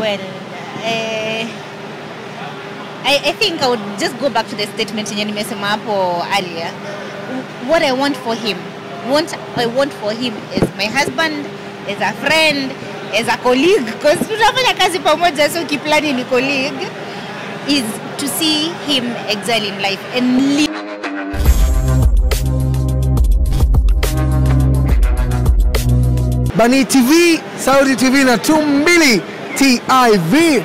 Well, eh, I, I think I would just go back to the statement yenye nimesema hapo earlier. What I want for him, what I want for him is my husband, as a friend, as a colleague, because tunafanya kazi pamoja, so kiplani ni colleague, is to see him excel in life and live Bani TV, Saudi TV na Tumbili TIV.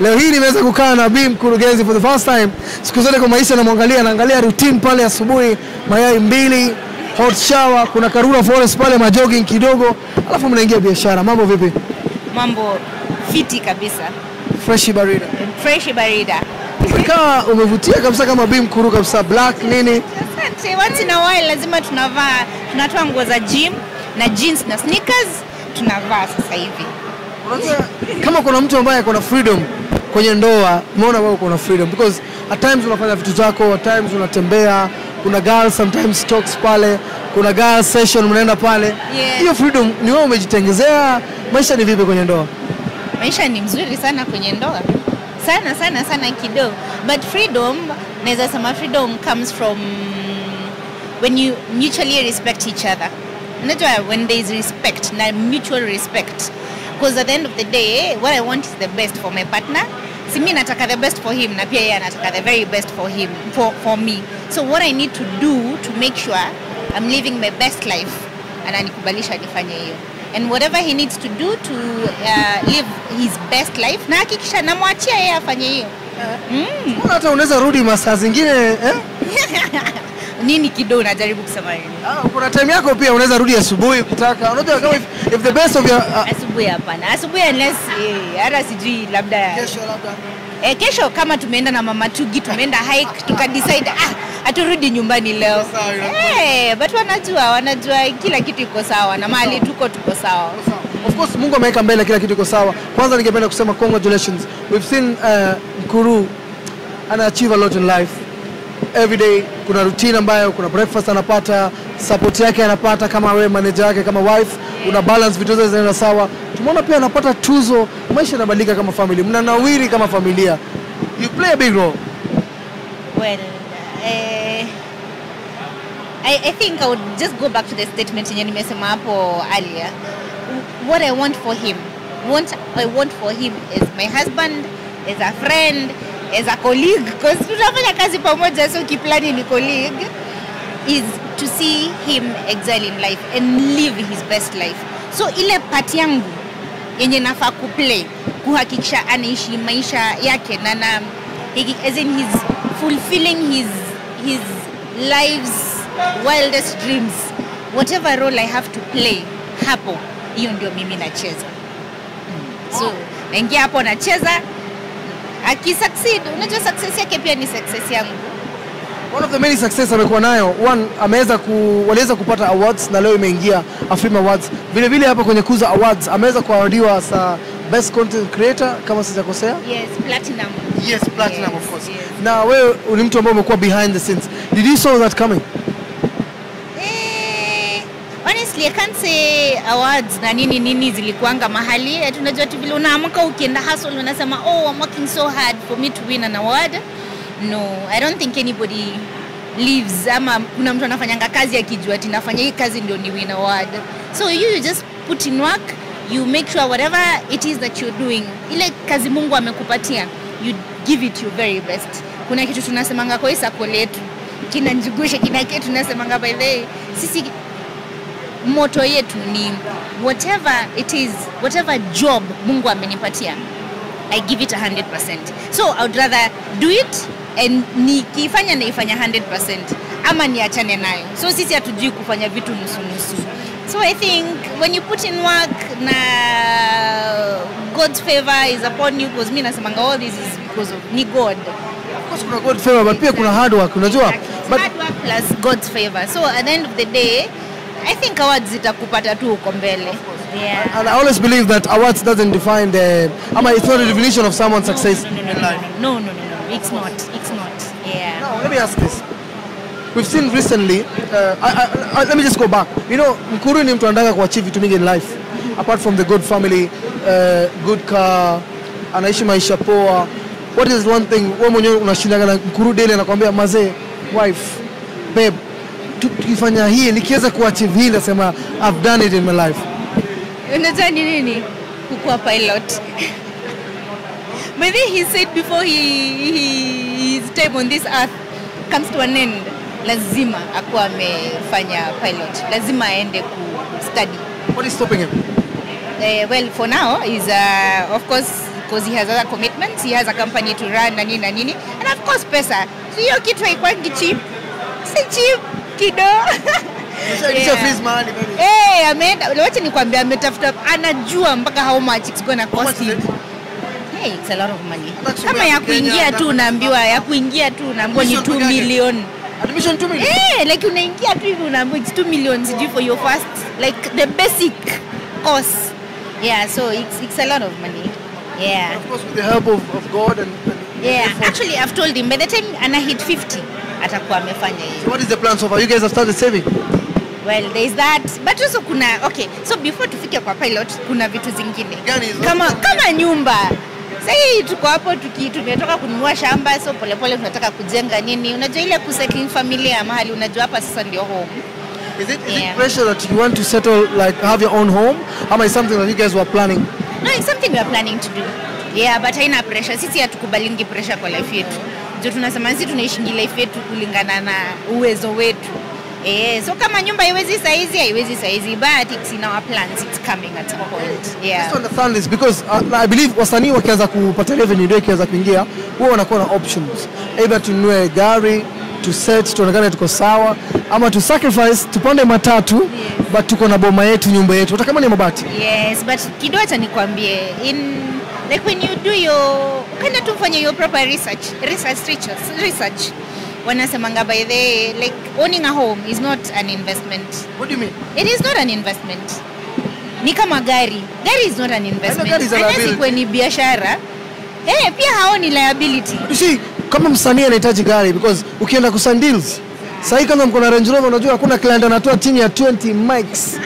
Leo hii nimeweza kukaa na Bi mkurugenzi for the first time. Siku zote kwa maisha namwangalia, naangalia routine pale asubuhi, mayai mbili, hot shower, kuna Karura Forest pale majogging kidogo, alafu mnaingia biashara. Mambo vipi? mambo fiti kabisa, Fresh barida. fresh barida. Ikawa umevutia kabisa kama Bi mkuru kabisa, black nini? Asante. Once in a while lazima tunavaa, tunatoa nguo za gym na jeans na sneakers tunavaa sasa hivi. Kama kuna mtu ambaye kuna na freedom kwenye ndoa, umeona wewe uko na freedom because at times unafanya vitu zako, at times unatembea, kuna girl sometimes talks pale, kuna girl session mnaenda pale. Yeah. Hiyo freedom ni wewe umejitengezea. Maisha ni vipi kwenye ndoa? Maisha ni mzuri sana kwenye ndoa, sana sana sana kidogo, but freedom, naweza sema freedom comes from when you mutually respect each other. Unajua when there is respect na mutual respect, because at the end of the day what I want is the best for my partner. Si mi nataka the best for him na pia yeye anataka the very best for him for, for me. So what I need to do to make sure I'm living my best life ananikubalisha nifanye hiyo and whatever he needs to do to uh, live his best life na hakikisha namwachia yeye afanye hiyo mm. Hata unaweza rudi masaa zingine eh? nini kidogo najaribu kusema hili. Ah, kuna time yako pia unaweza rudi asubuhi ukitaka. Unajua kama if, if the best of your uh, asubuhi hapana asubuhi unless eh, hata sijui labda kesho labda eh, kesho kama tumeenda na mama tugi tumeenda hike tukadecide ah haturudi nyumbani leo Eh, hey, but wanajua wanajua kila kitu iko sawa na mahali tuko tuko sawa Of course Mungu ameweka mbele kila kitu iko sawa. Kwanza ningependa kusema congratulations. We've seen uh, Mkuru ana achieve a lot in life. Every day kuna routine ambayo kuna breakfast anapata, support yake anapata kama wewe manager yake kama wife, una balance vitu zote zinaenda sawa. Tumeona pia anapata tuzo, maisha yanabadilika kama family. Mnanawiri kama familia. You play a big role. Well, eh, I, I think I would just go back to the statement yenye nimesema hapo earlier. What I want for him, what I want for him is my husband, is a friend, as a colleague, because tunafanya kazi pamoja, so kiplani ni colleague, is to see him excel in life and live his best life. So ile part yangu yenye nafaa kuplay kuhakikisha anaishi maisha yake na na as in his fulfilling his his life's wildest dreams whatever role I have to play hapo hiyo ndio mimi nacheza so naingia hapo nacheza akisucceed unajua success yake pia ni success yangu One of the many success amekuwa nayo, one ameweza ku, waliweza kupata awards na leo imeingia Afrima Awards. Vile vile hapa kwenye Kuza Awards ameweza kuawardiwa sa best content creator kama sijakosea. yes platinum Yes, platinum Yes, of course. yes. Na wewe ni mtu ambaye umekuwa behind the scenes. Did you saw that coming? I can't say awards na nini nini zilikuanga mahali. Eh, tunajua tu vile unaamka ukienda hustle unasema oh I'm working so hard for me to win an award. No I don't think anybody leaves ama kuna mtu anafanyanga kazi akijua ati nafanya hii kazi ndio ni win award. So you, you just put in work you make sure whatever it is that you're doing ile kazi Mungu amekupatia you give it your very best. Kuna kitu tunasemanga kwa hii sako letu kina njugushe kina kitu tunasemanga by the way sisi moto yetu ni whatever it is whatever job mungu amenipatia i give it 100% so i would rather do it and nikiifanya naifanya 100% ama niachane nayo so sisi hatujui kufanya vitu nusu nusu so i think when you put in work na god's favor is upon you because mimi nasemanga all this is because of ni god Of course kuna God favor but pia kuna hard work, unajua? Exactly. But hard work plus God's favor. So at the end of the day, I think awards zitakupata tu uko mbele. Yeah. and I always believe that awards doesn't define the ama it's not a definition of someone's success in life. No, no, no, no. It's not. It's not. Yeah. Now, let me ask this. We've seen recently, uh, I, I, I, let me just go back. You know, Mkuru ni mtu anataka kuachieve vitu mingi in life. Apart from the good family, uh, good car, anaishi maisha poa. What is one thing wewe mwenyewe unashindaga na Mkuru daily anakuambia mazee, wife, babe, tukifanya hii nikiweza kuachieve hii nasema I've done it in my life. unajua ni nini kukuwa pilot Maybe he said before he, he, his time on this earth comes to an end lazima akuwa amefanya pilot lazima aende ku study What is stopping him? Uh, well, for now, is uh, of course because he has other commitments. He has a company to run na nini na nini, and of course pesa. So hiyo kitu haikwangi cheap, si cheap kido. Nisha freeze mahali baby. Eh, ameenda wacha nikwambia, ametafuta, anajua mpaka how much it's gonna cost him. Hey, it's a lot of money. Kama ya ya kuingia tu unaambiwa, ya kuingia tu unaambiwa ni 2 million. Admission 2 million. Eh, like unaingia tu hivi unaambiwa it's 2 million sijui for your first like the basic course. Yeah, so it's it's a lot of money. Yeah. Of course with the help of, of God and, and Yeah, effort. actually I've told him by the time ana hit 50 atakuwa amefanya hiyo. So What is the plan so far? You guys have started saving? Well, there is that. But also kuna okay, so before tufike kwa pilot kuna vitu zingine. Kama kama nyumba. Sasa tuko hapo tuki tumetoka kununua shamba so polepole tunataka kujenga nini. Unajua ile kusetting familia mahali unajua hapa sasa ndio home. Is it, is Yeah. it pressure that you want to settle, like have your own home? Ama is something that you guys were planning? No, it's something we are planning to do. Yeah, but haina pressure. Sisi hatukubalingi pressure kwa life yetu. Ndio tunasema sisi tunaishi life yetu kulingana na uwezo wetu. Eh, so kama nyumba haiwezi saizi, haiwezi saizi, but it's in our plans, it's coming at some point. Yeah. Just understand this because uh, I believe wasanii wakianza kupata revenue ndio ikianza kuingia huwa wanakuwa na options either tununue gari to set tuonekane tuko sawa ama to sacrifice tupande matatu yes. but tuko na boma yetu nyumba yetu hata kama ni mabati Yes, but kidogo acha nikwambie in like when you do your ukaenda tu fanya your proper research, research research, research. Wanasemanga by the like owning a home is not an investment. what do you mean It is not an investment. Ni kama gari. Gari is not an investment. ni biashara. Eh, pia haoni liability. you see kama msanii anahitaji gari because ukienda kusign deals sahii kama mko na Range Rover unajua hakuna client anatoa chini ya 20 mics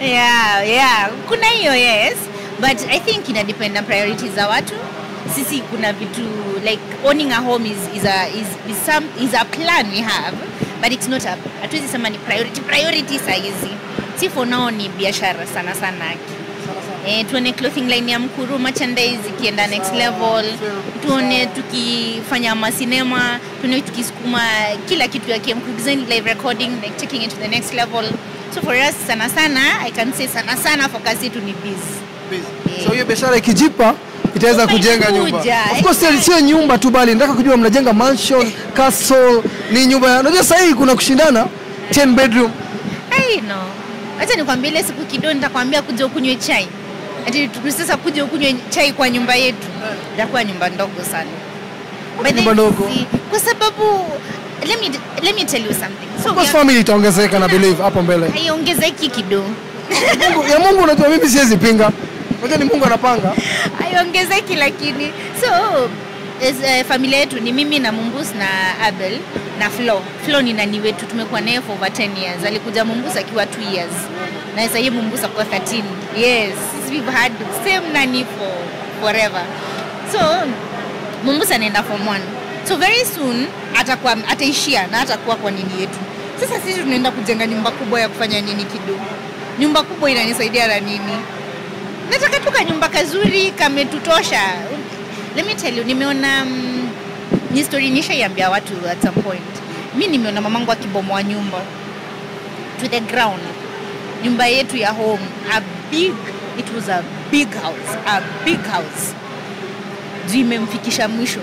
Yeah, yeah. Kuna hiyo yes, but I think ina depend na priorities za watu. Sisi kuna vitu like owning a home is is a is, is some is a plan we have, but it's not a hatuwezi sema ni priority. Priority saizi si for now ni biashara sana sana. Eh, tuone clothing line ya Mkuru merchandise ikienda next level, tuone tukifanya masinema, tuone tukisukuma kila kitu ya Mkuru design live recording like taking it to the next level. So for us sana sana, I can say sana sana focus yetu ni biz. so hiyo biashara ikijipa itaweza kujenga nyumba of course sio- nyumba tu bali nataka kujua mnajenga mansion castle ni nyumba unajua sasa hii kuna kushindana 10 bedroom Hey, no. Acha nikwambie ile siku kidogo nitakwambia kuja ukunywe chai. Ati sasa kuja ukunywe chai kwa nyumba yetu. Itakuwa nyumba ndogo sana. Okay, nyumba ndogo? Kwa sababu let me let me tell you something. So of course family itaongezeka na believe hapo mbele haiongezeki kidogo. Ya Mungu unajua mimi siwezi pinga unajua ni Mungu anapanga haiongezeki lakini so is, uh, familia yetu ni mimi na Mumbus na Abel na Flo. Flo ni nani wetu, tumekuwa naye for over 10 years. Alikuja Mumbus akiwa 2 years na sasa hivi Mumbus akuwa 13. Yes, we've had same nani for forever. So Mumbus anaenda form 1. So very soon atakuwa ataishia na atakuwa kwa nini yetu. Sasa sisi tunaenda kujenga nyumba kubwa ya kufanya nini kidogo. Nyumba kubwa inanisaidia na nini? Nataka tu kanyumba kazuri kametutosha. Let me tell you nimeona mm, ni story nishaiambia watu at some point. Mi nimeona mamangu akibomoa nyumba. To the ground. Nyumba yetu ya home. A big it was a big house. A big house. Juu imemfikisha mwisho.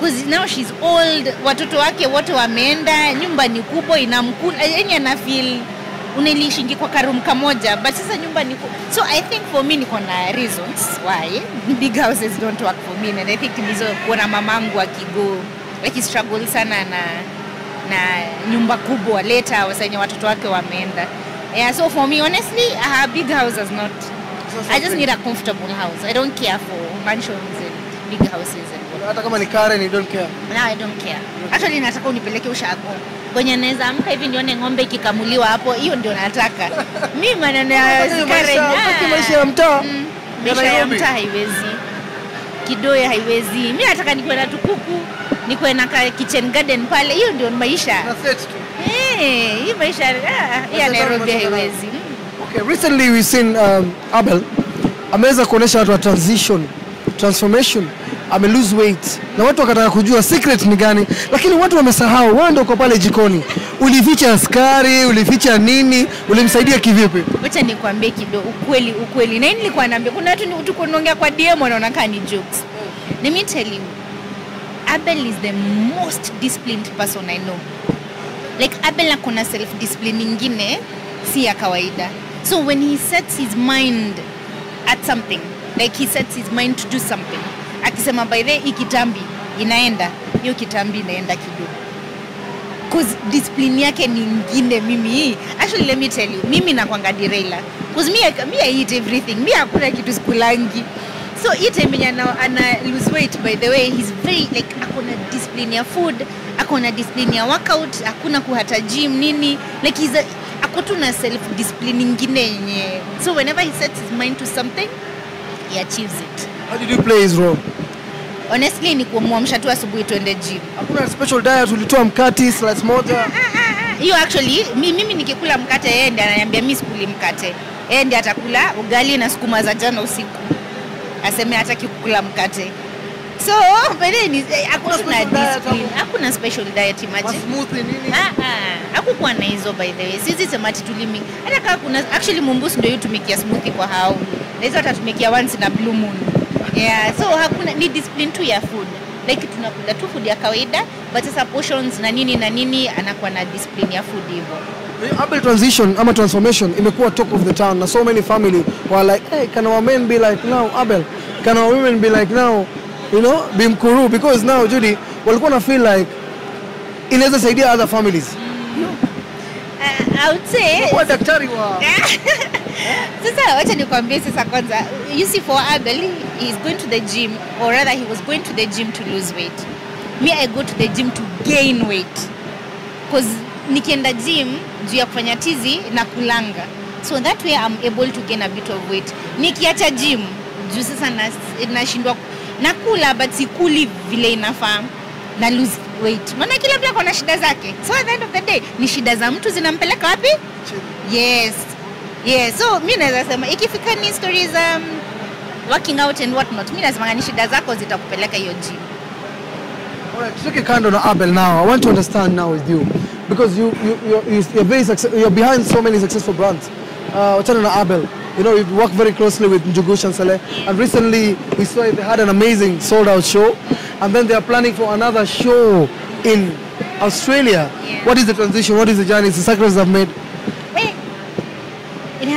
'Cause now she's old. Watoto wake wote wameenda. Nyumba ni kubwa inamkula yani ana feel unailishingi kwa karum kamoja but sasa nyumba ni so i think for me niko na reasons why. Big houses don't work for me and i think nizo kuona mamangu akigo like struggle sana na na nyumba kubwa leta wasenye watoto wake wameenda. Yeah so for me honestly a big house is not i just need a comfortable house. I don't care for mansions and big houses and hata kama ni Karen you don't care No, I don't care. Actually nataka unipeleke ushago. Kwenye naweza amka hivi nione ng'ombe ikikamuliwa hapo, hiyo ndio nataka. Mimi maneno ya Karen, maisha- maisha ya mtaa Mm, Maisha ya mtaa haiwezi. kidoe haiwezi mi nataka nikuwe na tukuku nikuwe na kitchen garden pale hiyo ndio maisha Na set tu. Eh, hii maisha ah, ya nairobi haiwezi Okay, recently we've seen um, Abel ameweza kuonesha watu wa transition, transformation, ame lose weight. Na watu wakataka kujua secret ni gani, lakini watu wamesahau. Wewe ndio uko pale jikoni, ulificha askari, ulificha nini, ulimsaidia kivipi? wacha nikwambie kidogo ukweli ukweli. Na nilikuwa naambia kuna watu tuko tunaongea kwa DM wanaona kama ni jokes. Let me tell you Abel is the most disciplined person I know. Like Abel akona self discipline nyingine si ya kawaida. So when he sets his mind at something like he sets his mind to do something akisema by the hii kitambi inaenda hiyo kitambi inaenda kidogo. Cause discipline yake ni ingine mimi hii. Actually let me tell you mimi nakwanga derailer cause me, I- me I eat everything. Mi hakuna kitu sikulangi. So hii time ana, ana lose weight by the way he's very like akona discipline ya food akona discipline ya workout hakuna kuhata gym nini. Like he's a, ako tu na self discipline ingine yenye so whenever he sets his mind to something he achieves it How did you play his role? honestly ni kumwamsha tu asubuhi tuende gym. Hakuna special diet, ulitoa mkati slice moja. hiyo actually mi, mimi nikikula mkate yeye ndiye ananiambia mimi sikuli mkate. Yeye ndiye atakula ugali na sukuma za jana usiku. Aseme hataki kukula mkate. So ni- eh, hakuna special diet discipline hakuna special diet Ma imagine smoothie nini? Ah, ah, hakukuwa na hizo by the way. Sizi sema ati tulimi hata kama kuna actually mumbusi ndio yutumikia smoothie kwa hao. Na hizo atatumikia once na blue moon yeah so hakuna ni discipline tu ya food. Like tunakula tu food ya kawaida but sasa portions na nini na nini anakuwa na discipline ya food hivyo. Abel transition ama transformation imekuwa talk of the town na so many family were like hey, can our men be like now Abel? Can our women be like now? You know be mkuru because now Judy walikuwa na feel like inaweza saidia other families. Uh, I would say kwa daktari wa sasa wacha nikwambie sasa kwanza you see for abel he is going to the gym or rather he was going to the gym to lose weight. Me i go to the gym to gain weight. Cause nikienda gym juu ya kufanya tizi na kulanga. So that way i'm able to gain a bit of weight. Nikiacha gym juu sasa nashindwa nashindwa nakula but sikuli vile inafaa na lose weight. Maana kila mtu ako na shida zake. So at the end of the day ni shida za mtu zinampeleka wapi? Yes yes so mi naweza sema ikifika ni stories um, working out and what not mi nasemanga ni shida zako zitakupeleka hiyo gym Alright, tutoke kando na Abel now. I want to understand now with you because you you you're, you're very success, you're behind so many successful brands. Uh, wachana na Abel. You know, we've work very closely with Njugu Shansale, and recently we saw they had an amazing sold out show, and then they are planning for another show in Australia. Yeah. What is the transition? What is the journey? It's the sacrifices they've made.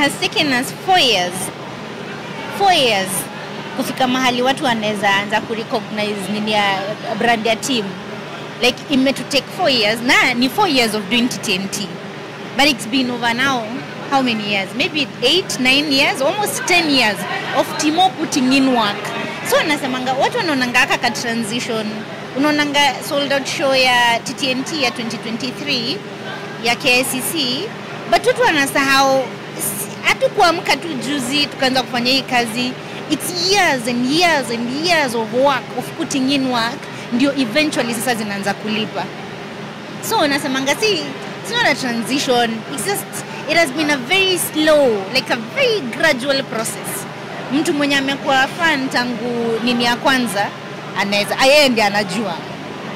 Has taken us four years. Four years. Kufika mahali watu wanaweza anza kurecognize nini ya brand ya team. Like imetutake four years na ni four years of doing ttnt but it's been over now how many years? Maybe eight nine years almost ten years of timo putting in work. So nasemanga watu wanaonanga aka ka transition. Unaonanga sold out show ya ttnt ya 2023 ya KICC but watu wanasahau s- hatukuamka tu juzi tukaanza kufanya hii kazi. It's years and years and years of work of putting in work ndio eventually sasa zinaanza kulipa. So nasemanga si it's not a transition. It's just it has been a very slow like a very gradual process. Mtu mwenye amekuwa fan tangu nini ya kwanza anaweza yeye ndiye anajua.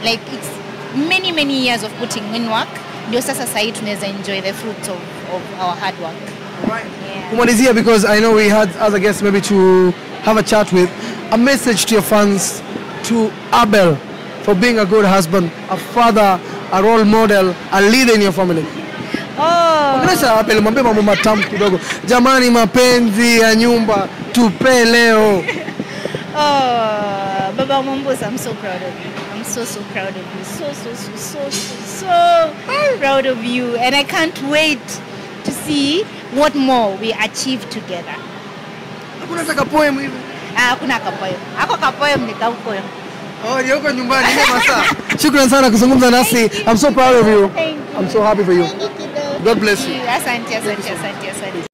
Like it's many many years of putting in work. Ndio sasa sahii tunaweza enjoy the fruits of, of our hard work yeah. Kumalizia, because I know we had other guests maybe to have a chat with, a message to your fans, to Abel, for being a good husband, a father, a role model, a leader in your family. oh. Abel, mwambie mambo matamu kidogo. Jamani, mapenzi ya nyumba tupe leo. Oh, Baba Mombos, I'm so proud of you. I'm so, so proud of you. So, so, so, so, so, so proud of you. And I can't wait to see what more we achieve together. Hakuna hata kapoem hivi. Ah, hakuna kapoem. Hako kapoem ni kauko. Oh, ni huko nyumbani ile masaa. Shukrani sana kuzungumza nasi. I'm so proud of you. Thank you. I'm so happy for you. Thank you. God bless you. Asante, asante, asante, asante.